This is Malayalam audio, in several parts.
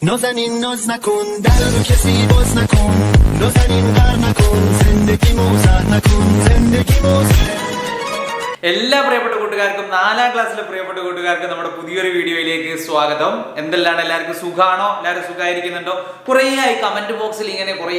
نازنین ناز نکن در رو کسی باز نکن نازنین غر نکن زندگی موزر نکن زندگی موزر എല്ലാ പ്രിയപ്പെട്ട കൂട്ടുകാർക്കും നാലാം ക്ലാസ്സിലെ പ്രിയപ്പെട്ട കൂട്ടുകാർക്കും നമ്മുടെ പുതിയൊരു വീഡിയോയിലേക്ക് സ്വാഗതം എന്തെല്ലാം എല്ലാവർക്കും സുഖാണോ എല്ലാവരും സുഖമായിരിക്കുന്നുണ്ടോ കുറേ ആയി കമന്റ് ബോക്സിൽ ഇങ്ങനെ കുറേ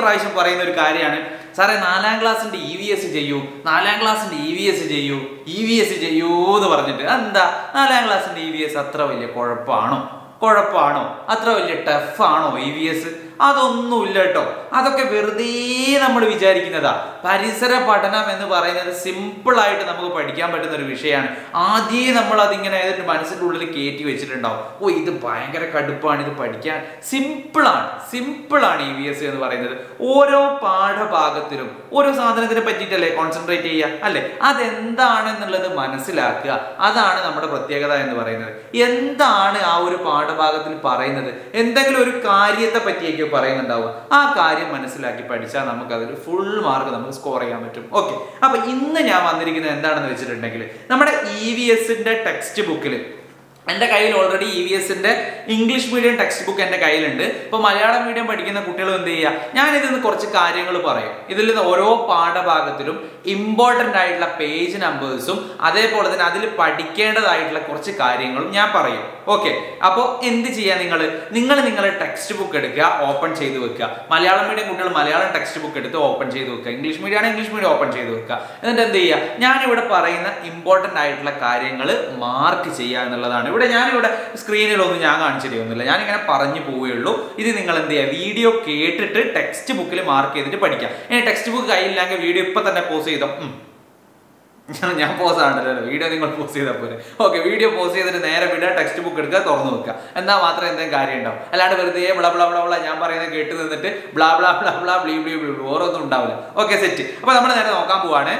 പ്രാവശ്യം പറയുന്ന ഒരു കാര്യമാണ് സാറേ നാലാം ക്ലാസ്സിന്റെ ഇ വി എസ് ചെയ്യൂ നാലാം ക്ലാസ്സിന്റെ ഇ വി എസ് ചെയ്യൂ ഇ വി എസ് ചെയ്യൂ എന്ന് പറഞ്ഞിട്ട് എന്താ നാലാം ക്ലാസ്സിന്റെ ഇ വി എസ് അത്ര വലിയ കുഴപ്പമാണോ കുഴപ്പമാണോ? അത്ര വലിയ ടഫാണോ ഇ വി എസ് അതൊന്നുമില്ല കേട്ടോ. അതൊക്കെ വെറുതെ നമ്മൾ വിചാരിക്കുന്നതാ. പരിസര പഠനം എന്ന് പറയുന്നത് സിമ്പിളായിട്ട് നമുക്ക് പഠിക്കാൻ പറ്റുന്ന ഒരു വിഷയമാണ്. ആദ്യേ നമ്മൾ അതിങ്ങനെ ഏതൊരു മനസ്സിന്റെ ഉള്ളിൽ കയറ്റി വെച്ചിട്ടുണ്ടാവും. ഓ ഇത് ഭയങ്കര കടുപ്പാണ് ഇത് പഠിക്കാൻ സിമ്പിളാണ് സിമ്പിളാണ് ഇ വി എസ് എന്ന് പറയുന്നത്. ഓരോ പാഠഭാഗത്തിലും ഓരോ സാധനത്തിനെ പറ്റിയിട്ടല്ലേ കോൺസെൻട്രേറ്റ് ചെയ്യുക അല്ലെ? അതെന്താണെന്നുള്ളത് മനസ്സിലാക്കുക. അതാണ് നമ്മുടെ പ്രത്യേകത എന്ന് പറയുന്നത്. എന്താണ് ആ ഒരു പാഠഭാഗത്തിൽ പറയുന്നത്? എന്തെങ്കിലും ഒരു കാര്യത്തെ പറ്റിയൊക്കെ? പറയുന്നുണ്ടാവുക ആ കാര്യം മനസ്സിലാക്കി പഠിച്ചാൽ നമുക്ക് അതിൽ ഫുൾ മാർക്ക് നമുക്ക് സ്കോർ ചെയ്യാൻ പറ്റും. ഓക്കെ അപ്പൊ ഇന്ന് ഞാൻ വന്നിരിക്കുന്നത് എന്താണെന്ന് വെച്ചിട്ടുണ്ടെങ്കിൽ നമ്മുടെ ഇ വി എസിന്റെ ടെക്സ്റ്റ് ബുക്കിൽ എന്റെ കയ്യിൽ ഓൾറെഡി ഇ വി എസിന്റെ ഇംഗ്ലീഷ് മീഡിയം ടെക്സ്റ്റ് ബുക്ക് എന്റെ കയ്യിലുണ്ട്. ഇപ്പോൾ മലയാളം മീഡിയം പഠിക്കുന്ന കുട്ടികൾ എന്ത് ചെയ്യുക ഞാനിതിൽ നിന്ന് കുറച്ച് കാര്യങ്ങൾ പറയും. ഇതിൽ നിന്ന് ഓരോ പാഠഭാഗത്തിലും ഇമ്പോർട്ടന്റ് ആയിട്ടുള്ള പേജ് നമ്പേഴ്സും അതേപോലെ തന്നെ അതിൽ പഠിക്കേണ്ടതായിട്ടുള്ള കുറച്ച് കാര്യങ്ങളും ഞാൻ പറയും. ഓക്കെ അപ്പോൾ എന്ത് ചെയ്യുക നിങ്ങൾ നിങ്ങൾ നിങ്ങളുടെ ടെക്സ്റ്റ് ബുക്ക് എടുക്കുക ഓപ്പൺ ചെയ്ത് വെക്കുക. മലയാളം മീഡിയം കുട്ടികൾ മലയാളം ടെക്സ്റ്റ് ബുക്ക് എടുത്ത് ഓപ്പൺ ചെയ്ത് വെക്കുക. ഇംഗ്ലീഷ് മീഡിയം ആണ് ഇംഗ്ലീഷ് മീഡിയം ഓപ്പൺ ചെയ്ത് വെക്കുക. എന്നിട്ട് എന്ത് ചെയ്യുക ഞാനിവിടെ പറയുന്ന ഇമ്പോർട്ടന്റ് ആയിട്ടുള്ള കാര്യങ്ങൾ മാർക്ക് ചെയ്യുക എന്നുള്ളതാണ് ഇവിടെ ഞാനിവിടെ സ്ക്രീനിലൊന്നും ഞാൻ കാണിച്ചു തരുമൊന്നുമില്ല ഞാനിങ്ങനെ പറഞ്ഞു പോവുകയുള്ളൂ ഇത് നിങ്ങൾ എന്ത് ചെയ്യുക വീഡിയോ കേട്ടിട്ട് ടെക്സ്റ്റ് ബുക്കിൽ മാർക്ക് ചെയ്തിട്ട് പഠിക്കാം ഇനി ടെക്സ്റ്റ് ബുക്ക് കയ്യില്ലെങ്കിൽ വീഡിയോ ഇപ്പം തന്നെ പോസ് ചെയ്തോ. ഞാൻ പോസ് ആണല്ലോ വീഡിയോ നിങ്ങൾ പോസ് ചെയ്താൽ പോലെ ഓക്കെ വീഡിയോ പോസ് ചെയ്തിട്ട് നേരെ വിടുക ടെക്സ്റ്റ് ബുക്ക് എടുക്കുക തുറന്നു വെക്കുക എന്നാൽ മാത്രമേ എന്തെങ്കിലും കാര്യം ഉണ്ടാവും അല്ലാണ്ട് വെറുതെ ബ്ലാ ബ്ലാ ബ്ലാ ബ്ലാ ഞാൻ പറയുന്നത് കേട്ട് നിന്നിട്ട് ബ്ലാ ബ്ലാ ബ്ലാ ബ്ലാ ബ്ലീ ബ്ലീ ബ്ലീ ഓരോന്നും ഉണ്ടാവില്ല ഓക്കെ സെറ്റ് അപ്പോൾ നമ്മൾ നേരെ നോക്കാൻ പോവാണ്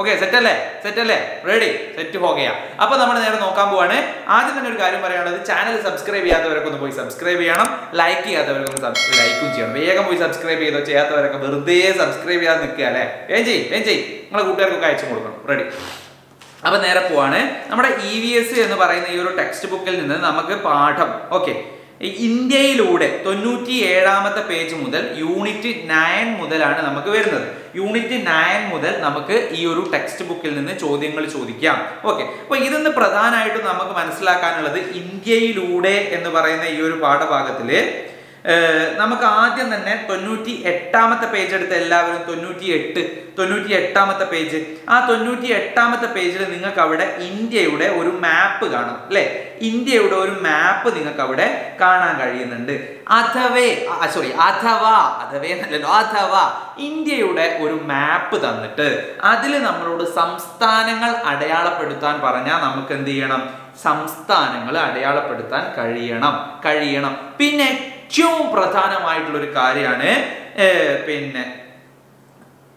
ഓക്കെ സെറ്റ് അല്ലേ? സെറ്റ് അല്ലേ? റെഡി സെറ്റ് പോകുക അപ്പൊ നമ്മൾ നേരെ നോക്കാൻ പോവാണ്. ആദ്യം തന്നെ ഒരു കാര്യം പറയാനുള്ളത് ചാനൽ സബ്സ്ക്രൈബ് ചെയ്യാത്തവരൊക്കെ ഒന്ന് പോയി സബ്സ്ക്രൈബ് ചെയ്യണം. ലൈക്ക് ചെയ്യാത്തവരൊക്കെ ഒന്ന് ലൈക്കും ചെയ്യണം. വേഗം പോയി സബ്സ്ക്രൈബ് ചെയ്തോ ചെയ്യാത്തവരൊക്കെ വെറുതെ സബ്സ്ക്രൈബ് ചെയ്യാതെ നിൽക്കുക അല്ലേ? ഏം ചെയ് ഏം ചെയ് നിങ്ങളെ കൂട്ടുകാർക്കൊക്കെ അയച്ചു കൊടുക്കണം. റെഡി അപ്പൊ നേരെ പോവാണ്. നമ്മുടെ ഇ വി എസ് എന്ന് പറയുന്ന ഈ ഒരു ടെക്സ്റ്റ് ബുക്കിൽ നിന്ന് നമുക്ക് പാഠം. ഓക്കെ ഇന്ത്യയിലൂടെ തൊണ്ണൂറ്റി ഏഴാമത്തെ പേജ് മുതൽ യൂണിറ്റ് നയൻ മുതലാണ് നമുക്ക് വരുന്നത്. യൂണിറ്റ് നയൻ മുതൽ നമുക്ക് ഈ ഒരു ടെക്സ്റ്റ് ബുക്കിൽ നിന്ന് ചോദ്യങ്ങൾ ചോദിക്കാം. ഓക്കെ അപ്പൊ ഇതിന്ന് പ്രധാനമായിട്ടും നമുക്ക് മനസ്സിലാക്കാനുള്ളത് ഇന്ത്യയിലൂടെ എന്ന് പറയുന്ന ഈ ഒരു പാഠഭാഗത്തിൽ ഏഹ് നമുക്ക് ആദ്യം തന്നെ തൊണ്ണൂറ്റി എട്ടാമത്തെ പേജ് എടുത്ത് എല്ലാവരും തൊണ്ണൂറ്റി എട്ട് തൊണ്ണൂറ്റി എട്ടാമത്തെ പേജ് ആ തൊണ്ണൂറ്റി എട്ടാമത്തെ പേജിൽ നിങ്ങൾക്ക് അവിടെ ഇന്ത്യയുടെ ഒരു മാപ്പ് കാണും അല്ലെ? ഇന്ത്യയുടെ ഒരു മാപ്പ് നിങ്ങൾക്ക് അവിടെ കാണാൻ കഴിയുന്നുണ്ട്. അഥവേ സോറി അഥവാ അഥവേ എന്നല്ലല്ലോ അഥവാ ഇന്ത്യയുടെ ഒരു മാപ്പ് തന്നിട്ട് അതിൽ നമ്മളോട് സംസ്ഥാനങ്ങൾ അടയാളപ്പെടുത്താൻ പറഞ്ഞാൽ നമുക്ക് എന്ത് ചെയ്യണം? സംസ്ഥാനങ്ങൾ അടയാളപ്പെടുത്താൻ കഴിയണം കഴിയണം. പിന്നെ ഏറ്റവും പ്രധാനമായിട്ടുള്ള ഒരു കാര്യമാണ് പിന്നെ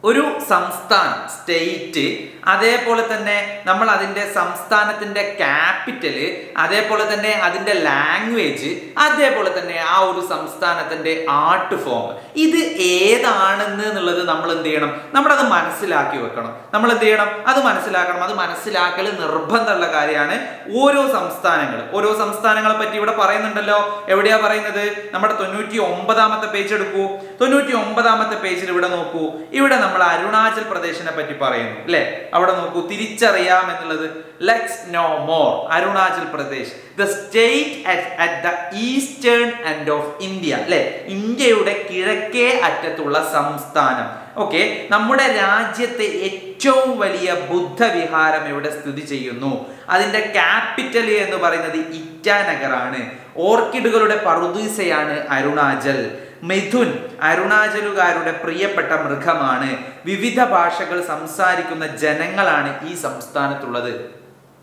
ഒരു സംസ്ഥാനം സ്റ്റേറ്റ് അതേപോലെ തന്നെ നമ്മൾ അതിന്റെ സംസ്ഥാനത്തിന്റെ ക്യാപിറ്റൽ അതേപോലെ തന്നെ അതിന്റെ ലാംഗ്വേജ് അതേപോലെ തന്നെ ആ ഒരു സംസ്ഥാനത്തിന്റെ ആർട്ട് ഫോം. ഇത് ഏതാണെന്ന് എന്നുള്ളത് നമ്മൾ എന്ത് ചെയ്യണം? നമ്മളത് മനസ്സിലാക്കി വെക്കണം. നമ്മൾ എന്ത് ചെയ്യണം? അത് മനസ്സിലാക്കണം. അത് മനസ്സിലാക്കൽ നിർബന്ധമുള്ള കാര്യമാണ് ഓരോ സംസ്ഥാനങ്ങൾ. ഓരോ സംസ്ഥാനങ്ങളെ പറ്റി ഇവിടെ പറയുന്നുണ്ടല്ലോ. എവിടെയാ പറയുന്നത്? നമ്മുടെ തൊണ്ണൂറ്റി ഒമ്പതാമത്തെ പേജ് എടുക്കൂ. തൊണ്ണൂറ്റി ഒമ്പതാമത്തെ പേജിൽ ഇവിടെ നോക്കൂ. ഇവിടെ നമ്മൾ അരുണാചൽ പ്രദേശിനെ പറ്റി പറയുന്നു അല്ലെ? അവിടെ നോക്കൂ തിരിച്ചറിയാം എന്നുള്ളത് let's know more Arunachal Pradesh the state at the eastern end of India അല്ലെ? ഇന്ത്യയുടെ കിഴക്കേ അറ്റത്തുള്ള സംസ്ഥാനം. ഓക്കെ നമ്മുടെ രാജ്യത്തെ ഏറ്റവും വലിയ ബുദ്ധവിഹാരം ഇവിടെ സ്ഥിതി ചെയ്യുന്നു? അതിന്റെ ക്യാപിറ്റൽ എന്ന് പറയുന്നത് ഇറ്റാനഗറാണ് ഓർക്കിഡുകളുടെ പറുദീസയാണ് അരുണാചൽ. മിഥുൻ അരുണാചലുകാരുടെ പ്രിയപ്പെട്ട മൃഗമാണ്. വിവിധ ഭാഷകൾ സംസാരിക്കുന്ന ജനങ്ങളാണ് ഈ സംസ്ഥാനത്തുള്ളത്.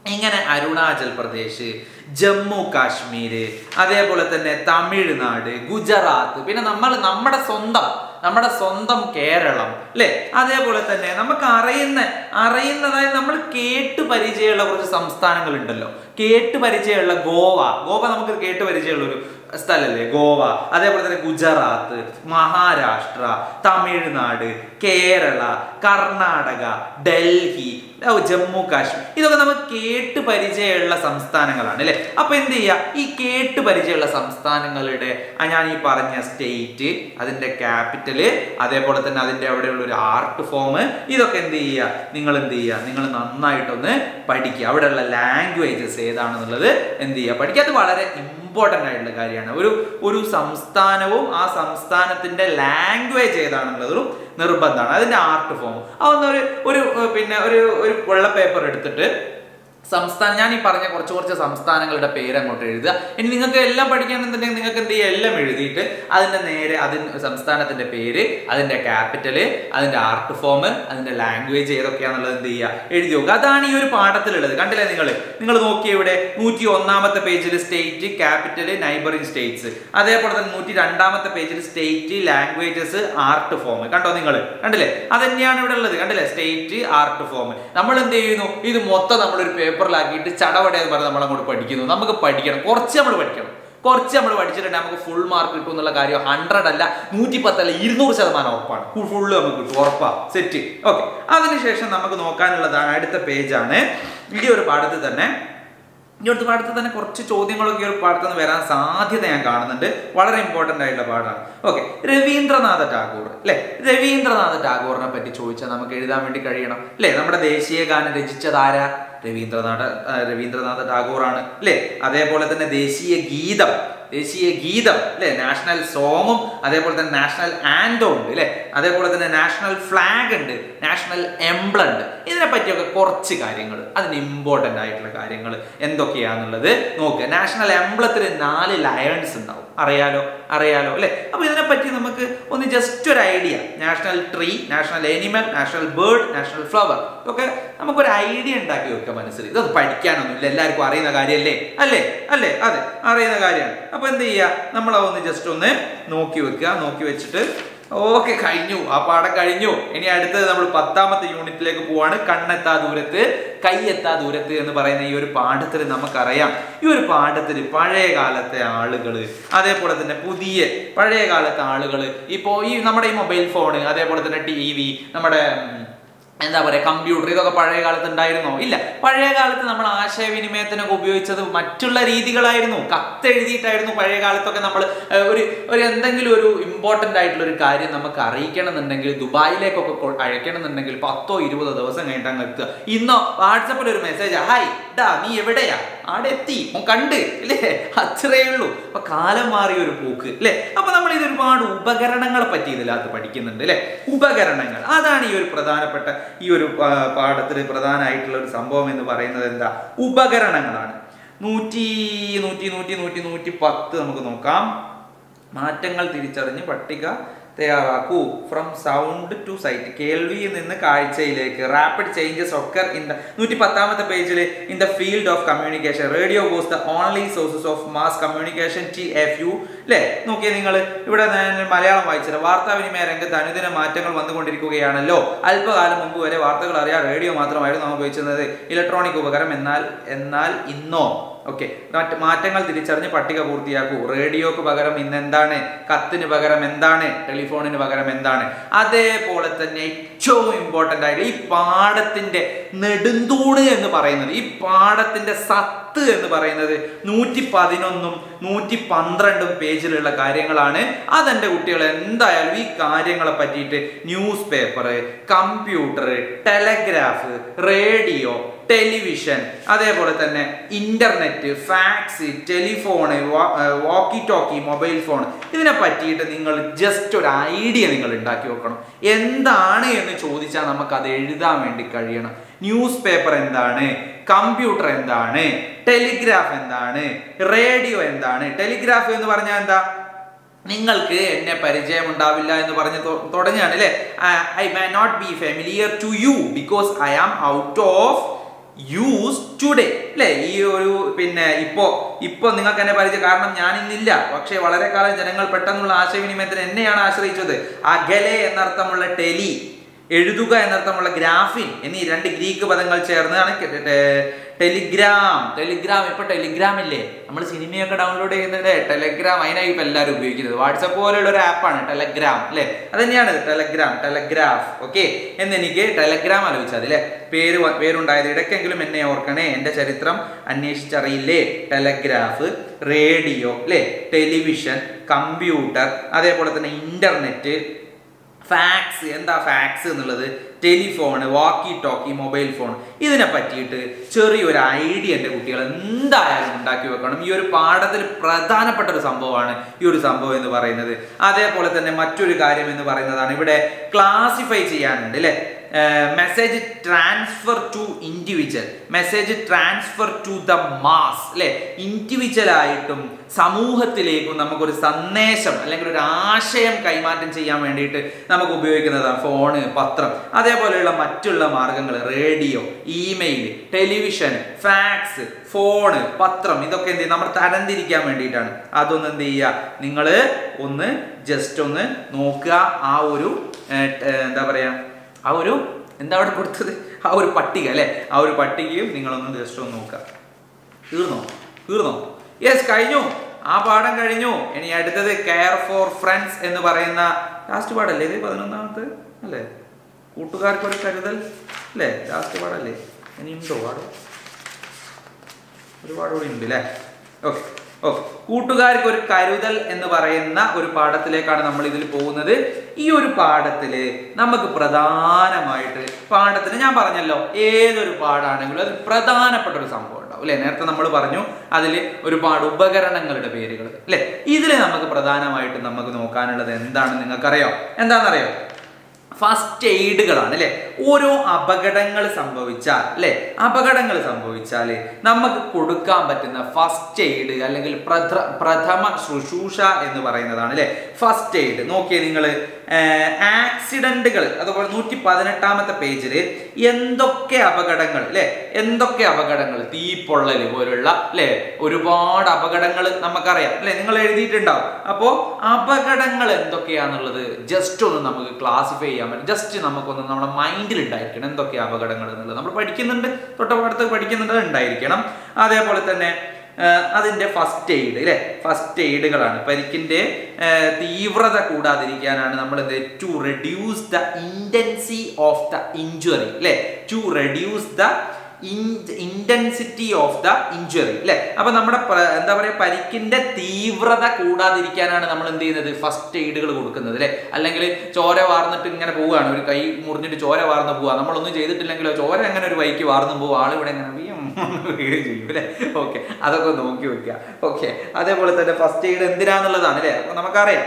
ഇങ്ങനെ അരുണാചൽ പ്രദേശ് ജമ്മു കാശ്മീര് അതേപോലെ തന്നെ തമിഴ്നാട് ഗുജറാത്ത് പിന്നെ നമ്മൾ നമ്മുടെ സ്വന്തം നമ്മുടെ സ്വന്തം കേരളം അല്ലെ അതേപോലെ തന്നെ നമുക്ക് അറിയുന്ന അറിയുന്നതായി നമ്മൾ കേട്ട് പരിചയമുള്ള കുറച്ച് സംസ്ഥാനങ്ങൾ ഉണ്ടല്ലോ കേട്ട് പരിചയമുള്ള ഗോവ. ഗോവ നമുക്ക് കേട്ട് പരിചയമുള്ള ഒരു സ്ഥലല്ലേ ഗോവ. അതേപോലെ തന്നെ ഗുജറാത്ത് മഹാരാഷ്ട്ര തമിഴ്നാട് കേരള കർണാടക ഡൽഹി ജമ്മു കാശ്മീർ. ഇതൊക്കെ നമുക്ക് കേട്ട് പരിചയമുള്ള സംസ്ഥാനങ്ങളാണ് അല്ലെ? അപ്പൊ എന്ത് ചെയ്യുക ഈ കേട്ട് പരിചയമുള്ള സംസ്ഥാനങ്ങളുടെ ഞാൻ ഈ പറഞ്ഞ സ്റ്റേറ്റ് അതിന്റെ ക്യാപിറ്റൽ അതേപോലെ തന്നെ അതിന്റെ അവിടെയുള്ള ഒരു ആർട്ട് ഫോം ഇതൊക്കെ എന്ത് ചെയ്യുക നിങ്ങൾ എന്ത് ചെയ്യുക നിങ്ങൾ നന്നായിട്ടൊന്ന് പഠിക്കുക. അവിടെയുള്ള ലാംഗ്വേജസ് ഏതാണെന്നുള്ളത് എന്ത് ചെയ്യുക പഠിക്കുക അത് വളരെ ഇമ്പോർട്ടന്റ് ആയിട്ടുള്ള കാര്യമാണ്. ഒരു ഒരു സംസ്ഥാനവും ആ സംസ്ഥാനത്തിന്റെ ലാംഗ്വേജ് ഏതാണെന്നുള്ളതും നിർബന്ധമാണ്. അതിന്റെ ആർട്ട് ഫോം അതൊന്നൊരു ഒരു പിന്നെ ഒരു ഒരു വെള്ള പേപ്പർ എടുത്തിട്ട് സംസ്ഥാനം ഞാൻ ഈ പറഞ്ഞ കുറച്ച് കുറച്ച് സംസ്ഥാനങ്ങളുടെ പേര് അങ്ങോട്ട് എഴുതുക. ഇനി നിങ്ങൾക്ക് എല്ലാം പഠിക്കാനെന്നുണ്ടെങ്കിൽ നിങ്ങൾക്ക് എന്ത് ചെയ്യുക എല്ലാം എഴുതിയിട്ട് അതിന്റെ നേരെ അതിന് സംസ്ഥാനത്തിന്റെ പേര് അതിന്റെ ക്യാപിറ്റൽ അതിന്റെ ആർട്ട് ഫോം അതിന്റെ ലാംഗ്വേജ് ഏതൊക്കെയാണെന്നുള്ളത് എന്ത് ചെയ്യുക? എഴുതി നോക്കുക. അതാണ് ഈ ഒരു പാഠത്തിലുള്ളത്. കണ്ടില്ലേ നിങ്ങൾ? നിങ്ങൾ നോക്കിയ ഇവിടെ നൂറ്റി ഒന്നാമത്തെ പേജിൽ സ്റ്റേറ്റ് ക്യാപിറ്റൽ നൈബറിംഗ് സ്റ്റേറ്റ്സ് അതേപോലെ തന്നെ നൂറ്റി രണ്ടാമത്തെ പേജിൽ സ്റ്റേറ്റ് ലാംഗ്വേജസ് ആർട്ട് ഫോം കണ്ടോ നിങ്ങൾ? കണ്ടില്ലേ? അതന്നെയാണ് ഇവിടെ ഉള്ളത്. കണ്ടില്ലേ? സ്റ്റേറ്റ് ആർട്ട് ഫോം നമ്മൾ എന്ത് ചെയ്യുന്നു? ഇത് മൊത്തം നമ്മളൊരു പേപ്പറിലാക്കിയിട്ട് ചടവടയെന്ന് പറഞ്ഞ് നമ്മൾ അങ്ങോട്ട് പഠിക്കുന്നു. നമുക്ക് പഠിക്കണം. കുറച്ച് നമ്മൾ പഠിക്കണം. കുറച്ച് നമ്മൾ പഠിച്ചിട്ടുണ്ടെങ്കിൽ നമുക്ക് ഫുൾ മാർക്ക് കിട്ടും എന്നുള്ള കാര്യം ഹൺഡ്രഡ് അല്ല നൂറ്റി പത്തല്ല ഇരുന്നൂറ് ശതമാനം ഉറപ്പാണ്. ഫുള്ള് നമുക്ക് കിട്ടും. ഉറപ്പാ. സെറ്റ് ഓക്കെ അതിനുശേഷം നമുക്ക് നോക്കാനുള്ളതാണ് അടുത്ത പേജാണ് ഈ ഒരു പാഠത്തിൽ തന്നെ ഈ അടുത്ത പാഠത്തിൽ തന്നെ കുറച്ച് ചോദ്യങ്ങളൊക്കെ ഈ ഒരു പാഠത്തിൽ നിന്ന് വരാൻ സാധ്യത ഞാൻ കാണുന്നുണ്ട്. വളരെ ഇമ്പോർട്ടന്റ് ആയിട്ടുള്ള പാഠമാണ്. ഓക്കെ രവീന്ദ്രനാഥ ടാഗോർ അല്ലെ? രവീന്ദ്രനാഥ ടാഗോറിനെ പറ്റി ചോദിച്ചാൽ നമുക്ക് എഴുതാൻ വേണ്ടി കഴിയണം. അല്ലെ? നമ്മുടെ ദേശീയ ഗാനം രചിച്ചത് ആരാ? രവീന്ദ്രനാഥ രവീന്ദ്രനാഥ ടാഗോറാണ് അല്ലെ? അതേപോലെ തന്നെ ദേശീയ ഗീതം ദേശീയ ഗീതം അല്ലെ? നാഷണൽ സോങ്ങും അതേപോലെ തന്നെ നാഷണൽ ആൻഡോ ഉണ്ട് അല്ലെ? അതേപോലെ തന്നെ നാഷണൽ ഫ്ലാഗ് ഉണ്ട് നാഷണൽ എംബ്ലം ഉണ്ട്. ഇതിനെ പറ്റിയൊക്കെ കുറച്ച് കാര്യങ്ങൾ അതിന് ഇമ്പോർട്ടന്റ് ആയിട്ടുള്ള കാര്യങ്ങൾ എന്തൊക്കെയാണെന്നുള്ളത് നോക്കുക. നാഷണൽ എംബ്ലത്തിൽ നാല് ലയൺസ് ഉണ്ടാവും. അറിയാലോ? അറിയാലോ അല്ലെ? അപ്പൊ ഇതിനെപ്പറ്റി നമുക്ക് ഒന്ന് ജസ്റ്റ് ഒരു idea national tree national animal national bird national flower ഇതൊക്കെ നമുക്കൊരു ഐഡിയ ഉണ്ടാക്കി വെക്കുക മനസ്സിൽ. ഇതൊന്നും പഠിക്കാനൊന്നുമില്ല. എല്ലാവർക്കും അറിയുന്ന കാര്യമല്ലേ? അല്ലേ? അല്ലേ? അതെ. അറിയുന്ന കാര്യമാണ്. അപ്പൊ എന്ത് ചെയ്യുക നമ്മൾ അതൊന്ന് ജസ്റ്റ് ഒന്ന് നോക്കി വെക്കുക. നോക്കി വെച്ചിട്ട് ഓക്കെ കഴിഞ്ഞു. ആ പാഠം കഴിഞ്ഞു. ഇനി അടുത്തത് നമ്മൾ പത്താമത്തെ യൂണിറ്റിലേക്ക് പോവാണ്. കണ്ണെത്താ ദൂരത്ത് കൈയെത്താ ദൂരത്ത് എന്ന് പറയുന്ന ഈ ഒരു പാഠത്തിൽ നമുക്കറിയാം. ഈ ഒരു പാഠത്തിൽ പഴയ കാലത്തെ ആളുകൾ അതേപോലെ തന്നെ പുതിയ പഴയ കാലത്തെ ആളുകൾ ഇപ്പോൾ ഈ നമ്മുടെ ഈ മൊബൈൽ ഫോൺ അതേപോലെ തന്നെ ടി നമ്മുടെ എന്താ പറയുക കമ്പ്യൂട്ടർ ഇതൊക്കെ പഴയ കാലത്ത് ഉണ്ടായിരുന്നോ ഇല്ല. പഴയ കാലത്ത് നമ്മൾ ആശയവിനിമയത്തിനൊക്കെ ഉപയോഗിച്ചത് മറ്റുള്ള രീതികളായിരുന്നു. കത്തെഴുതിയിട്ടായിരുന്നു പഴയ കാലത്തൊക്കെ നമ്മൾ ഒരു ഒരു എന്തെങ്കിലും ഒരു ഇമ്പോർട്ടന്റ് ആയിട്ടുള്ള ഒരു കാര്യം നമുക്ക് അറിയിക്കണം എന്നുണ്ടെങ്കിൽ ദുബായിലേക്കൊക്കെ അയക്കണമെന്നുണ്ടെങ്കിൽ പത്തോ ഇരുപതോ ദിവസം കഴിഞ്ഞിട്ടാണ് എത്തുക. ഇന്നോ വാട്സപ്പിൽ ഒരു മെസ്സേജ് ഹായ് ഡാ നീ എവിടെയാ? ആടെ എത്തി? കണ്ട്. അല്ലേ അത്രേ ഉള്ളൂ. അപ്പൊ കാലം മാറിയ ഒരു പോക്ക് അല്ലേ അപ്പൊ നമ്മൾ ഇത് ഒരുപാട് ഉപകരണങ്ങളെ പറ്റി ഇതിനകത്ത് പഠിക്കുന്നുണ്ട് അല്ലെ ഉപകരണങ്ങൾ. അതാണ് ഈ ഒരു പ്രധാനപ്പെട്ട ഈ ഒരു പാഠത്തിൽ പ്രധാനമായിട്ടുള്ള ഒരു സംഭവം എന്ന് പറയുന്നത് എന്താ? ഉപകരണങ്ങളാണ്. നൂറ്റി നൂറ്റി നൂറ്റി നൂറ്റി നൂറ്റി പത്ത് നമുക്ക് നോക്കാം. മാറ്റങ്ങൾ തിരിച്ചറിഞ്ഞ് പട്ടിക തയ്യാറാക്കൂ. ഫ്രം സൗണ്ട് ടു സൈറ്റ് കേൾവിയിൽ നിന്ന് കാഴ്ചയിലേക്ക്. Rapid changes occur in the നൂറ്റി പത്താമത്തെ പേജിൽ in the field of communication radio was the only sources of mass communication T F U അല്ലേ നോക്കിയേ നിങ്ങൾ ഇവിടെ മലയാളം വായിച്ചത് വാർത്താവിനിമയ രംഗത്ത് അനുദിന മാറ്റങ്ങൾ വന്നുകൊണ്ടിരിക്കുകയാണല്ലോ. അല്പകാലം മുമ്പ് വരെ വാർത്തകൾ അറിയാൻ റേഡിയോ മാത്രമായിരുന്നു നമ്മൾ ഉപയോഗിച്ചിരുന്നത്. ഇലക്ട്രോണിക് ഉപകരണം എന്നാൽ എന്നാൽ ഇന്നോ? ഓക്കെ മാറ്റങ്ങൾ തിരിച്ചറിഞ്ഞ് പട്ടിക പൂർത്തിയാക്കൂ. റേഡിയോക്ക് പകരം ഇന്ന് എന്താണ് കത്തിന് പകരം എന്താണ്? ടെലിഫോണിന് പകരം എന്താണ്? അതേപോലെ തന്നെ ഏറ്റവും ഇമ്പോർട്ടന്റ് ആയിട്ട് ഈ പാഠത്തിന്റെ നെടുന്തൂണ് എന്ന് പറയുന്നത്. ഈ പാഠത്തിന്റെ സത്ത് എന്ന് പറയുന്നത് നൂറ്റി പതിനൊന്നും നൂറ്റി പന്ത്രണ്ടും പേജിലുള്ള കാര്യങ്ങളാണ്. അതെന്റെ കുട്ടികൾ എന്തായാലും ഈ കാര്യങ്ങളെ പറ്റിയിട്ട് news paper computer telegraph radio television അതേപോലെ തന്നെ internet fax telephone walkie talkie mobile phone ഇതിനെ പറ്റിയിട്ട് നിങ്ങൾ ജസ്റ്റ് ഒരു ഐഡിയ നിങ്ങൾ ഉണ്ടാക്കി വെക്കണം. എന്താണ് എന്ന് ചോദിച്ചാൽ നമുക്ക് അത് എഴുതാൻ വേണ്ടി കഴിയണം. ന്യൂസ് പേപ്പർ എന്താണ്? കമ്പ്യൂട്ടർ എന്താണ്? ടെലിഗ്രാഫ് എന്താണ്? റേഡിയോ എന്താണ്? ടെലിഗ്രാഫ് എന്ന് പറഞ്ഞാൽ എന്താ? നിങ്ങൾക്ക് എന്നെ പരിചയം ഉണ്ടാവില്ല എന്ന് പറഞ്ഞ് തുടങ്ങിയാണ് അല്ലേ? I may not be familiar to you because I am out of use today അല്ലേ ഈ ഒരു പിന്നെ ഇപ്പോ ഇപ്പൊ നിങ്ങൾക്ക് എന്നെ പരിചയം കാരണം ഞാനിന്നില്ല. പക്ഷേ വളരെ കാലം ജനങ്ങൾ പെട്ടെന്നുള്ള ആശയവിനിമയത്തിന് എന്നെയാണ് ആശ്രയിച്ചത്. അകലെ എന്നർത്ഥമുള്ള ടെലി. എഴുതുക എന്നർത്ഥമുള്ള ഗ്രാഫിൻ എന്നീ രണ്ട് ഗ്രീക്ക് പദങ്ങൾ ചേർന്നതാണ് ടെലിഗ്രാം. ടെലിഗ്രാം ഇപ്പൊ ടെലിഗ്രാം ഇല്ലേ? നമ്മൾ സിനിമയൊക്കെ ഡൗൺലോഡ് ചെയ്യുന്നത് ടെലഗ്രാം. അതിനായി ഇപ്പൊ എല്ലാവരും ഉപയോഗിക്കുന്നത്. വാട്സപ്പ് പോലെയുള്ള ഒരു ആപ്പാണ് ടെലഗ്രാം അല്ലെ? അത് തന്നെയാണ് ടെലഗ്രാം ടെലഗ്രാഫ്. ഓക്കെ. എന്നെനിക്ക് ടെലഗ്രാം ആലോചിച്ചത് അല്ലെ? പേര് പേരുണ്ടായത് ഇടയ്ക്കെങ്കിലും എന്നെ ഓർക്കണേ. എന്റെ ചരിത്രം അന്വേഷിച്ചറിയില്ലേ? ടെലഗ്രാഫ് റേഡിയോ അല്ലെ? ടെലിവിഷൻ കമ്പ്യൂട്ടർ അതേപോലെ തന്നെ ഇന്റർനെറ്റ് ഫാക്സ് എന്താ ഫാക്സ് എന്നുള്ളത്? Telephone walkie talkie mobile phone ഇതിനെ പറ്റിയിട്ട് ചെറിയൊരു ഐഡിയ എന്റെ കുട്ടികൾ എന്തായാലും ഉണ്ടാക്കി വെക്കണം. ഈ ഒരു പാഠത്തിൽ പ്രധാനപ്പെട്ട ഒരു സംഭവമാണ് ഈ ഒരു സംഭവം എന്ന് പറയുന്നത്. അതേപോലെ തന്നെ മറ്റൊരു കാര്യം എന്ന് പറയുന്നതാണ്. ഇവിടെ ക്ലാസിഫൈ ചെയ്യാനുണ്ട് അല്ലേ message transfer to individual message transfer to the mass അല്ലെ? ഇൻഡിവിജ്വൽ ആയിട്ടും സമൂഹത്തിലേക്കും നമുക്കൊരു സന്ദേശം അല്ലെങ്കിൽ ഒരു ആശയം കൈമാറ്റം ചെയ്യാൻ വേണ്ടിയിട്ട് നമുക്ക് ഉപയോഗിക്കുന്നതാണ് ഫോണ് പത്രം അതേപോലെയുള്ള മറ്റുള്ള മാർഗങ്ങൾ radio email television fax phone പത്രം ഇതൊക്കെ എന്ത് ചെയ്യും? നമ്മൾ തരംതിരിക്കാൻ വേണ്ടിയിട്ടാണ്. അതൊന്ന് എന്ത് ചെയ്യുക? നിങ്ങൾ ഒന്ന് ജസ്റ്റ് ഒന്ന് നോക്കുക ആ ഒരു എന്താ പറയാ ആ ഒരു എന്താ അവിടെ കൊടുത്തത്? ആ ഒരു പട്ടിക അല്ലെ? ആ ഒരു പട്ടികയും നിങ്ങളൊന്ന് ജസ്റ്റ് ഒന്ന് നോക്കുക. തീർന്നോ? തീർന്നോ? യെസ് കഴിഞ്ഞു. ആ പാഠം കഴിഞ്ഞു. ഇനി അടുത്തത് കെയർ ഫോർ ഫ്രണ്ട്സ് എന്ന് പറയുന്ന ലാസ്റ്റ് പാടല്ലേ ഇത്? പതിനൊന്നാമത്തെ അല്ലേ? കൂട്ടുകാർക്ക് ഒരു കരുതൽ അല്ലേ? ലാസ്റ്റ് പാടല്ലേ ഇനി ഉണ്ടോ പാട്? ഒരുപാട് കൂടി ഉണ്ട് അല്ലേ? ഓക്കെ ഓക്കെ കൂട്ടുകാർക്ക് ഒരു കരുതൽ എന്ന് പറയുന്ന ഒരു പാഠത്തിലേക്കാണ് നമ്മൾ ഇതിൽ പോകുന്നത്. ഈ ഒരു പാഠത്തിൽ നമുക്ക് പ്രധാനമായിട്ട് പാഠത്തിന് ഞാൻ പറഞ്ഞല്ലോ ഏതൊരു പാഠാണെങ്കിലും അതിൽ പ്രധാനപ്പെട്ട ഒരു സംഭവം ഉണ്ടാവും അല്ലെ? നേരത്തെ നമ്മൾ പറഞ്ഞു അതിൽ ഒരുപാട് ഉപകരണങ്ങളുടെ പേരുകൾ അല്ലെ? ഇതിൽ നമുക്ക് പ്രധാനമായിട്ട് നമുക്ക് നോക്കാനുള്ളത് എന്താണെന്ന് നിങ്ങൾക്കറിയോ. എന്താണെന്നറിയോ? ഫസ്റ്റ് എയ്ഡുകളാണ് അല്ലെ? ഓരോ അപകടങ്ങൾ സംഭവിച്ചാൽ അല്ലെ? അപകടങ്ങൾ സംഭവിച്ചാൽ നമുക്ക് കൊടുക്കാൻ പറ്റുന്ന ഫസ്റ്റ് എയ്ഡ് അല്ലെങ്കിൽ പ്രഥ പ്രഥമ ശുശ്രൂഷ എന്ന് പറയുന്നതാണ് അല്ലെ? ഫസ്റ്റ് എയ്ഡ് നോക്കിയേ നിങ്ങൾ ആക്സിഡന്റുകൾ അതുപോലെ നൂറ്റി പതിനെട്ടാമത്തെ പേജിൽ എന്തൊക്കെ അപകടങ്ങൾ അല്ലെ? എന്തൊക്കെ അപകടങ്ങൾ? തീപ്പൊള്ളൽ പോലുള്ള അല്ലെ? ഒരുപാട് അപകടങ്ങൾ നമുക്കറിയാം അല്ലെ? നിങ്ങൾ എഴുതിയിട്ടുണ്ടാവും അപ്പോൾ അപകടങ്ങൾ എന്തൊക്കെയാന്നുള്ളത് ജസ്റ്റ് ഒന്ന് നമുക്ക് ക്ലാസിഫൈ ചെയ്യാൻ പറ്റും. ജസ്റ്റ് നമുക്കൊന്ന് നമ്മുടെ മൈൻഡിൽ ഉണ്ടായിരിക്കണം എന്തൊക്കെ അപകടങ്ങൾ എന്നുള്ളത്. നമ്മൾ പഠിക്കുന്നുണ്ട് തൊട്ടപ്പുറത്ത് പഠിക്കുന്നുണ്ട് ഉണ്ടായിരിക്കണം. അതേപോലെ തന്നെ അതിന്റെ ഫസ്റ്റ് എയ്ഡ് അല്ലെ ഫസ്റ്റ് എയ്ഡുകളാണ് പരിക്കിന്റെ തീവ്രത കൂടാതിരിക്കാനാണ് നമ്മൾ എന്ത് to reduce the intensity of the injury അല്ലെ to reduce the intensity of the injury അല്ലെ അപ്പൊ നമ്മുടെ എന്താ പറയുക പരിക്കിന്റെ തീവ്രത കൂടാതിരിക്കാനാണ് നമ്മൾ എന്ത് ചെയ്യുന്നത്? ഫസ്റ്റ് എയ്ഡുകൾ കൊടുക്കുന്നത് അല്ലെ അല്ലെങ്കിൽ ചോര വാർന്നിട്ട് ഇങ്ങനെ പോവുകയാണ്. ഒരു കൈ മുറിഞ്ഞിട്ട് ചോര വാർന്ന് പോവുക. നമ്മളൊന്നും ചെയ്തിട്ടില്ലെങ്കിലോ ചോര എങ്ങനെ ഒരു വൈക്ക് വാർന്നു പോകും ആളിവിടെ ഇങ്ങനെ ചെയ്യും അല്ലെ ഓക്കെ അതൊക്കെ നോക്കി വെക്കുക. ഓക്കെ അതേപോലെ തന്നെ ഫസ്റ്റ് എയ്ഡ് എന്തിനാന്നുള്ളതാണ് അല്ലെ അപ്പൊ നമുക്കറിയാം.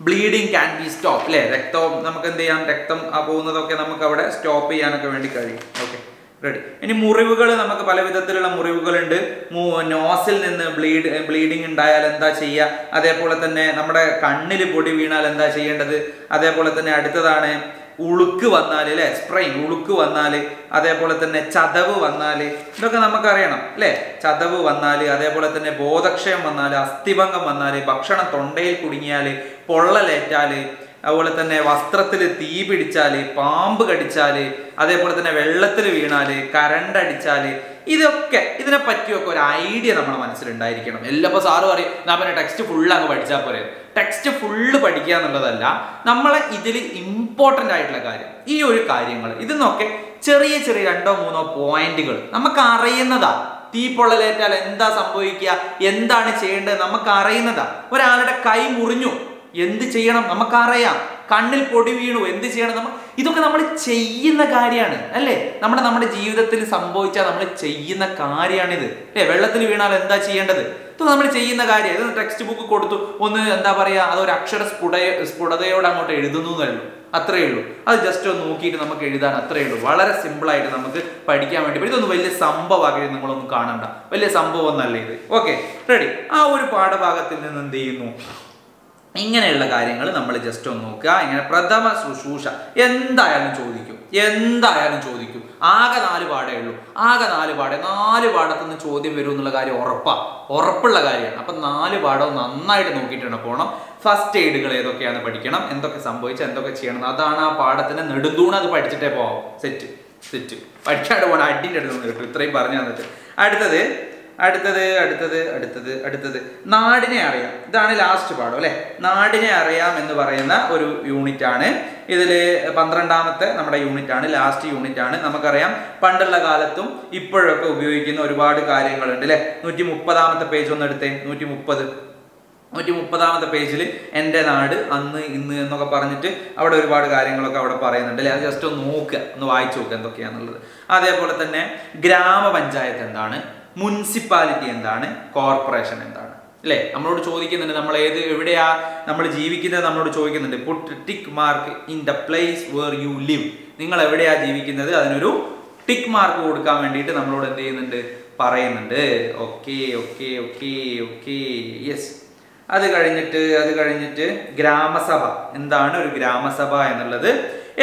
ബ്ലീഡിങ് ക്യാൻ ബി സ്റ്റോപ്പ് അല്ലേ രക്തം നമുക്ക് എന്ത് ചെയ്യാം രക്തം പോകുന്നതൊക്കെ നമുക്ക് അവിടെ സ്റ്റോപ്പ് ചെയ്യാനൊക്കെ വേണ്ടി കഴിയും. ഓക്കെ റെഡി ഇനി മുറിവുകൾ നമുക്ക് പല വിധത്തിലുള്ള മുറിവുകളുണ്ട്. നോസിൽ നിന്ന് ബ്ലീഡ് ബ്ലീഡിങ് ഉണ്ടായാൽ എന്താ ചെയ്യുക അതേപോലെ തന്നെ നമ്മുടെ കണ്ണിൽ പൊടി വീണാൽ എന്താ ചെയ്യേണ്ടത്? അതേപോലെ തന്നെ അടുത്തതാണ് ഉളുക്ക് വന്നാൽ അല്ലേ സ്പ്രെയിൻ ഉളുക്ക് വന്നാൽ അതേപോലെ തന്നെ ചതവ് വന്നാൽ ഇതൊക്കെ നമുക്കറിയണം അല്ലേ ചതവ് വന്നാൽ അതേപോലെ തന്നെ ബോധക്ഷയം വന്നാൽ അസ്ഥിഭംഗം വന്നാൽ ഭക്ഷണം തൊണ്ടയിൽ കുടുങ്ങിയാൽ പൊള്ളലേറ്റാൽ അതുപോലെ തന്നെ വസ്ത്രത്തിൽ തീ പിടിച്ചാൽ പാമ്പ് കടിച്ചാൽ അതേപോലെ തന്നെ വെള്ളത്തിൽ വീണാൽ കരണ്ട് അടിച്ചാൽ ഇതൊക്കെ ഇതിനെ പറ്റിയൊക്കെ ഒരു ഐഡിയ നമ്മുടെ മനസ്സിലുണ്ടായിരിക്കണം. എല്ലാം ഇപ്പൊ സാറ് പറയും ഞാൻ പിന്നെ ടെക്സ്റ്റ് ഫുള്ള് അങ്ങ് പഠിച്ചാൽ പോരെ. ടെക്സ്റ്റ് ഫുള്ള് പഠിക്കുക എന്നുള്ളതല്ല നമ്മളെ ഇതിൽ ഇമ്പോർട്ടന്റ് ആയിട്ടുള്ള കാര്യം. ഈ ഒരു കാര്യങ്ങൾ ഇതിന്നൊക്കെ ചെറിയ ചെറിയ രണ്ടോ മൂന്നോ പോയിന്റുകൾ നമുക്ക് അറിയുന്നതാ തീ പൊള്ളലേറ്റാൽ എന്താ സംഭവിക്കുക? എന്താണ് ചെയ്യേണ്ടത്? നമുക്ക് അറിയുന്നതാ ഒരാളുടെ കൈ മുറിഞ്ഞു. എന്ത് ചെയ്യണം നമുക്കറിയാം. കണ്ണിൽ പൊടി വീണു എന്ത് ചെയ്യണം നമ്മൾ ഇതൊക്കെ നമ്മൾ ചെയ്യുന്ന കാര്യമാണ് അല്ലേ? നമ്മുടെ നമ്മുടെ ജീവിതത്തിൽ സംഭവിച്ചാൽ നമ്മൾ ചെയ്യുന്ന കാര്യമാണിത് അല്ലേ? വെള്ളത്തിൽ വീണാൽ എന്താ ചെയ്യേണ്ടത്? ഇത് നമ്മൾ ചെയ്യുന്ന കാര്യം. ഇത് ടെക്സ്റ്റ് ബുക്ക് കൊടുത്തു ഒന്ന് എന്താ പറയുക അതൊരു അക്ഷര സ്ഫുട സ്ഫുടതയോടെ അങ്ങോട്ട് എഴുതുന്നു എന്നല്ലോ അത്രയേ ഉള്ളൂ. അത് ജസ്റ്റ് ഒന്ന് നോക്കിയിട്ട് നമുക്ക് എഴുതാൻ അത്രയേ ഉള്ളൂ. വളരെ സിമ്പിളായിട്ട് നമുക്ക് പഠിക്കാൻ വേണ്ടി പറ്റും. ഇതൊന്നും വലിയ സംഭവമാക്കി നിങ്ങളൊന്നും കാണണ്ട. വലിയ സംഭവം ഒന്നല്ലേ ഇത്. ഓക്കെ റെഡി ആ ഒരു പാഠഭാഗത്തിൽ നിന്ന് എന്ത് ചെയ്യുന്നു? ഇങ്ങനെയുള്ള കാര്യങ്ങൾ നമ്മൾ ജസ്റ്റ് ഒന്ന് നോക്കുക. ഇങ്ങനെ പ്രഥമ ശുശ്രൂഷ. എന്തായാലും ചോദിക്കും. എന്തായാലും ചോദിക്കും. ആകെ നാല് പാടേ ഉള്ളൂ. ആകെ നാല് പാടേ. നാല് പാടത്തുനിന്ന് ചോദ്യം വരും എന്നുള്ള കാര്യം ഉറപ്പാണ് ഉറപ്പുള്ള കാര്യമാണ്. അപ്പൊ നാല് പാടവും നന്നായിട്ട് നോക്കിയിട്ടാണ് പോകണം ഫസ്റ്റ് എയ്ഡുകൾ ഏതൊക്കെയാണ് പഠിക്കണം? എന്തൊക്കെ സംഭവിച്ചു എന്തൊക്കെ ചെയ്യണം? അതാണ് ആ പാഠത്തിന് നെടുന്തൂണ് അത് പഠിച്ചിട്ടേ പോവാം. സെറ്റ് സെറ്റ് പഠിക്കാണ്ട് പോകണം അടിന്റെ അടുത്ത് കിട്ടും. ഇത്രയും പറഞ്ഞു തന്നിട്ട് അടുത്തത് അടുത്തത് അടുത്തത് അടുത്തത് അടുത്തത്. നാടിനെ അറിയാം. ഇതാണ് ലാസ്റ്റ് പാഠം അല്ലെ? നാടിനെ അറിയാം എന്ന് പറയുന്ന ഒരു യൂണിറ്റ് ആണ്. ഇതിൽ പന്ത്രണ്ടാമത്തെ നമ്മുടെ യൂണിറ്റ് ആണ് ലാസ്റ്റ് യൂണിറ്റ് ആണ്. നമുക്കറിയാം പണ്ടുള്ള കാലത്തും ഇപ്പോഴൊക്കെ ഉപയോഗിക്കുന്ന ഒരുപാട് കാര്യങ്ങളുണ്ട് അല്ലെ? നൂറ്റി മുപ്പതാമത്തെ പേജ് ഒന്ന് എടുത്തേ. നൂറ്റി മുപ്പത് നൂറ്റി മുപ്പതാമത്തെ പേജിൽ എന്റെ നാട് അന്ന് ഇന്ന് എന്നൊക്കെ പറഞ്ഞിട്ട് അവിടെ ഒരുപാട് കാര്യങ്ങളൊക്കെ അവിടെ പറയുന്നുണ്ട് അല്ലേ? അത് ജസ്റ്റ് ഒന്ന് നോക്കുക ഒന്ന് വായിച്ചു നോക്കുക എന്തൊക്കെയാണെന്നുള്ളത് അതേപോലെ തന്നെ ഗ്രാമപഞ്ചായത്ത് എന്താണ്? മുനിസിപ്പാലിറ്റി എന്താണ്? കോർപ്പറേഷൻ എന്താണ്? അല്ലേ? നമ്മളോട് ചോദിക്കുന്നുണ്ട് നമ്മൾ ഏത് എവിടെയാ നമ്മൾ ജീവിക്കുന്നത് നമ്മളോട് ചോദിക്കുന്നുണ്ട്. Put tick mark in the place where you live നിങ്ങൾ എവിടെയാ ജീവിക്കുന്നത്? അതിനൊരു ടിക്ക് മാർക്ക് കൊടുക്കാൻ വേണ്ടിയിട്ട് നമ്മളോട് എന്ത് ചെയ്യുന്നുണ്ട്? പറയുന്നുണ്ട്. Okay okay okay okay yes അത് കഴിഞ്ഞിട്ട് അത് കഴിഞ്ഞിട്ട് ഗ്രാമസഭ. എന്താണ് ഒരു ഗ്രാമസഭ എന്നുള്ളത്?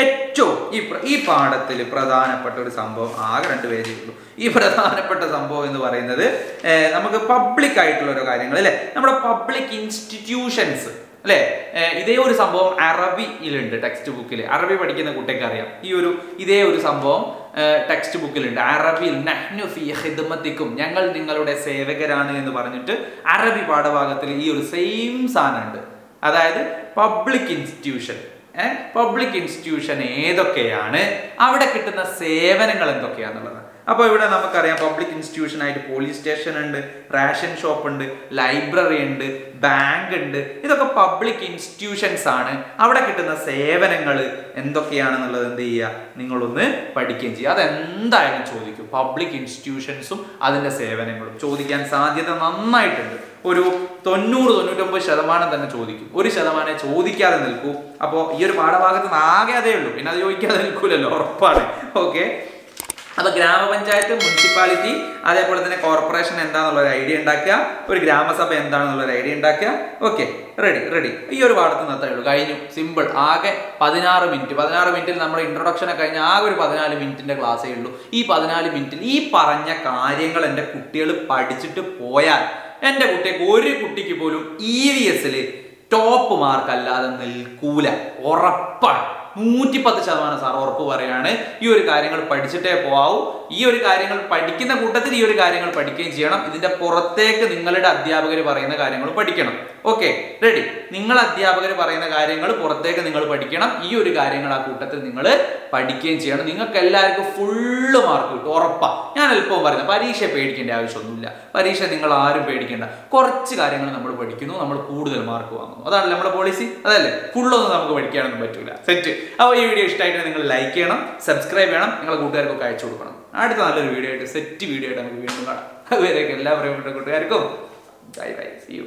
ഏറ്റവും ഈ ഈ പാഠത്തിൽ പ്രധാനപ്പെട്ട ഒരു സംഭവം ആകെ രണ്ട് പേജേ ഉള്ളൂ. ഈ പ്രധാനപ്പെട്ട സംഭവം എന്ന് പറയുന്നത് നമുക്ക് പബ്ലിക് ആയിട്ടുള്ള ഓരോ കാര്യങ്ങൾ അല്ലേ? നമ്മുടെ പബ്ലിക് ഇൻസ്റ്റിറ്റ്യൂഷൻസ് അല്ലെ? ഇതേ ഒരു സംഭവം അറബിയിലുണ്ട് ടെക്സ്റ്റ് ബുക്കിൽ അറബി പഠിക്കുന്ന കുട്ടിക്ക് അറിയാം. ഈ ഒരു ഇതേ ഒരു സംഭവം ടെക്സ്റ്റ് ബുക്കിലുണ്ട് അറബിയിൽ നഹ്നു ഫി ഖിദ്മത്തിക്കും ഞങ്ങൾ നിങ്ങളുടെ സേവകരാണ് എന്ന് പറഞ്ഞിട്ട് അറബി പാഠഭാഗത്തിൽ ഈ ഒരു സെയിം സാധനമുണ്ട്. അതായത് പബ്ലിക് ഇൻസ്റ്റിറ്റ്യൂഷൻ പബ്ലിക് ഇൻസ്റ്റിറ്റ്യൂഷൻ ഏതൊക്കെയാണ്? അവിടെ കിട്ടുന്ന സേവനങ്ങൾ എന്തൊക്കെയാണെന്നുള്ളത് അപ്പോൾ ഇവിടെ നമുക്കറിയാം പബ്ലിക് ഇൻസ്റ്റിറ്റ്യൂഷൻ ആയിട്ട് പോലീസ് സ്റ്റേഷൻ ഉണ്ട് റേഷൻ ഷോപ്പ് ഉണ്ട് ലൈബ്രറി ഉണ്ട് ബാങ്ക് ഉണ്ട്. ഇതൊക്കെ പബ്ലിക് ഇൻസ്റ്റിറ്റ്യൂഷൻസ് ആണ്. അവിടെ കിട്ടുന്ന സേവനങ്ങൾ എന്തൊക്കെയാണെന്നുള്ളത് എന്ത് ചെയ്യുക? നിങ്ങളൊന്ന് പഠിക്കുകയും ചെയ്യുക. അതെന്തായാലും ചോദിക്കും. പബ്ലിക് ഇൻസ്റ്റിറ്റ്യൂഷൻസും അതിന്റെ സേവനങ്ങളും. ചോദിക്കാൻ സാധ്യത നന്നായിട്ടുണ്ട്. ഒരു തൊണ്ണൂറ് തൊണ്ണൂറ്റൊമ്പത് ശതമാനം തന്നെ ചോദിക്കും. ഒരു ശതമാനം ചോദിക്കാതെ നിൽക്കൂ. അപ്പോൾ ഈ ഒരു പാഠഭാഗത്ത് നിന്ന് ആകെ അതേ ഉള്ളൂ. പിന്നെ അത് ചോദിക്കാതെ നിൽക്കൂലല്ലോ ഉറപ്പാണ്. ഓക്കെ? അപ്പൊ ഗ്രാമപഞ്ചായത്ത് മുനിസിപ്പാലിറ്റി അതേപോലെ തന്നെ കോർപ്പറേഷൻ എന്താണെന്നുള്ള ഒരു ഐഡിയ ഉണ്ടാക്കുക. ഒരു ഗ്രാമസഭ എന്താണെന്നുള്ള ഒരു ഐഡിയ ഉണ്ടാക്കുക. ഓക്കെ? Ready ready. ഈ ഒരു പാഠത്തിൽ നിർത്തേ ഉള്ളൂ. കഴിഞ്ഞു. സിമ്പിൾ. ആകെ പതിനാറ് മിനിറ്റ്. പതിനാറ് മിനിറ്റിൽ നമ്മുടെ ഇൻട്രൊഡക്ഷനെ കഴിഞ്ഞ ആകെ ഒരു പതിനാല് മിനിറ്റിന്റെ ക്ലാസ്സേ ഉള്ളൂ. ഈ പതിനാല് മിനിറ്റിൽ ഈ പറഞ്ഞ കാര്യങ്ങൾ എന്റെ കുട്ടികൾ പഠിച്ചിട്ട് പോയാൽ എന്റെ കുട്ടിക്ക് ഒരു കുട്ടിക്ക് പോലും ഇ വി എസിൽ ടോപ്പ് മാർക്ക് അല്ലാതെ നിൽക്കൂല. ഉറപ്പാണ്. നൂറ്റിപ്പത്ത് ശതമാനം സാർ ഉറപ്പ് പറയാണ്. ഈ ഒരു കാര്യങ്ങൾ പഠിച്ചിട്ടേ പോവാവൂ. ഈ ഒരു കാര്യങ്ങൾ പഠിക്കുന്ന കൂട്ടത്തിൽ ഈ ഒരു കാര്യങ്ങൾ പഠിക്കുകയും ചെയ്യണം. ഇതിന്റെ പുറത്തേക്ക് നിങ്ങളുടെ അധ്യാപകർ പറയുന്ന കാര്യങ്ങൾ പഠിക്കണം. ഓക്കെ റെഡി നിങ്ങൾ അധ്യാപകർ പറയുന്ന കാര്യങ്ങൾ പുറത്തേക്ക് നിങ്ങൾ പഠിക്കണം. ഈ ഒരു കാര്യങ്ങൾ ആ കൂട്ടത്തിൽ നിങ്ങൾ പഠിക്കുകയും ചെയ്യണം. നിങ്ങൾക്ക് എല്ലാവർക്കും ഫുള്ള് മാർക്ക് കിട്ടും ഉറപ്പാണ് ഞാൻ എളുപ്പം പറയുന്നത് പരീക്ഷ പേടിക്കേണ്ട ആവശ്യമൊന്നുമില്ല. പരീക്ഷ നിങ്ങൾ ആരും പേടിക്കേണ്ട. കുറച്ച് കാര്യങ്ങൾ നമ്മൾ പഠിക്കുന്നു നമ്മൾ കൂടുതൽ മാർക്ക് വാങ്ങുന്നു. അതാണ് നമ്മുടെ പോളിസി അതല്ലേ? ഫുള്ളൊന്നും നമുക്ക് പഠിക്കാനൊന്നും പറ്റില്ല സെറ്റ് അപ്പോൾ ഈ വീഡിയോ ഇഷ്ടമായിട്ട് നിങ്ങൾ ലൈക്ക് ചെയ്യണം സബ്സ്ക്രൈബ് ചെയ്യണം നിങ്ങളെ കൂട്ടുകാർക്കൊക്കെ അയച്ചു കൊടുക്കണം. അടുത്ത നല്ലൊരു വീഡിയോ ആയിട്ട് സെറ്റ് വീഡിയോ ആയിട്ട് നമുക്ക് വീണ്ടും കാണാം. അതുവരെയൊക്കെ എല്ലാ പ്രിയപ്പെട്ട കൂട്ടുകാർക്കും. Bye bye C U